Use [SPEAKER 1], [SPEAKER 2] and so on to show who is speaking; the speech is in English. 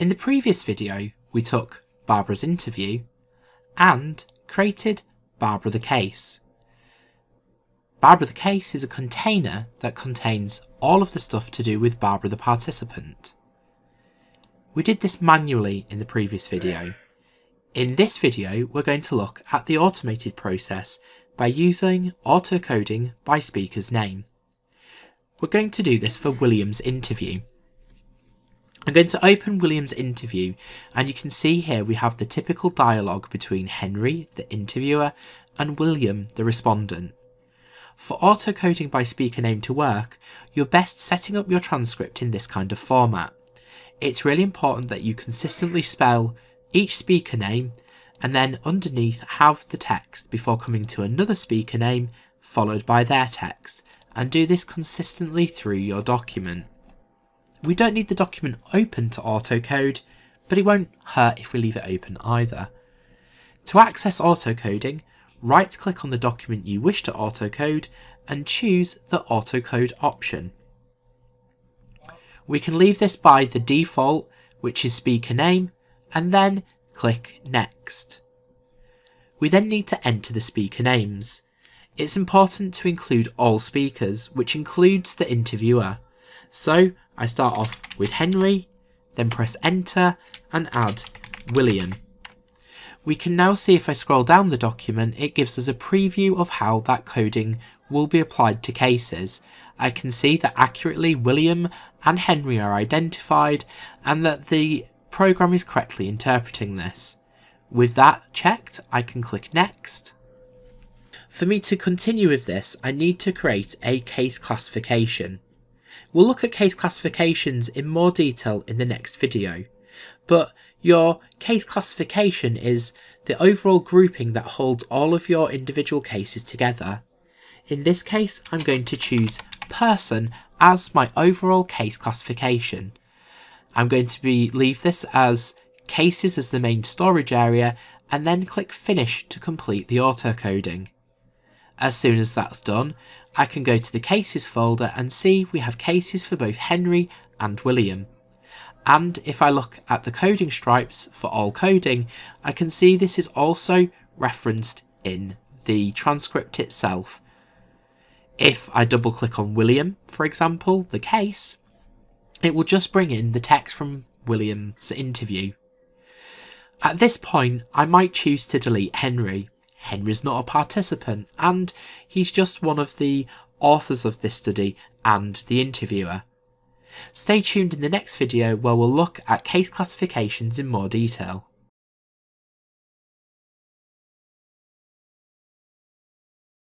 [SPEAKER 1] In the previous video, we took Barbara's interview and created Barbara the case. Barbara the case is a container that contains all of the stuff to do with Barbara the participant. We did this manually in the previous video. In this video, we're going to look at the automated process by using auto-coding by speaker's name. We're going to do this for William's interview. I'm going to open William's interview and you can see here we have the typical dialogue between Henry, the interviewer, and William, the respondent. For auto-coding by speaker name to work, you're best setting up your transcript in this kind of format. It's really important that you consistently spell each speaker name and then underneath have the text before coming to another speaker name followed by their text and do this consistently through your document. We don't need the document open to autocode, but it won't hurt if we leave it open either. To access autocoding, right click on the document you wish to autocode and choose the autocode option. We can leave this by the default, which is speaker name, and then click next. We then need to enter the speaker names. It's important to include all speakers, which includes the interviewer. So I start off with Henry, then press enter and add William. We can now see if I scroll down the document, it gives us a preview of how that coding will be applied to cases. I can see that accurately William and Henry are identified and that the program is correctly interpreting this. With that checked, I can click next. For me to continue with this, I need to create a case classification. We'll look at case classifications in more detail in the next video, but your case classification is the overall grouping that holds all of your individual cases together. In this case, I'm going to choose person as my overall case classification. I'm going to be leave this as cases as the main storage area and then click finish to complete the auto coding. As soon as that's done, I can go to the cases folder and see we have cases for both Henry and William. And if I look at the coding stripes for all coding, I can see this is also referenced in the transcript itself. If I double click on William, for example, the case, it will just bring in the text from William's interview. At this point, I might choose to delete Henry Henry's not a participant, and he's just one of the authors of this study and the interviewer. Stay tuned in the next video where we'll look at case classifications in more detail.